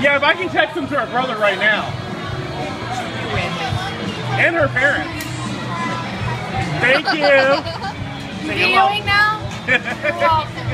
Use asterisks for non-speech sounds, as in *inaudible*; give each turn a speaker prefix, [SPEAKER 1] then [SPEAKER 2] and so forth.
[SPEAKER 1] Yeah, if I can text them to her brother right now. And her parents. Thank you. *laughs* Say.
[SPEAKER 2] Videoing now? *laughs*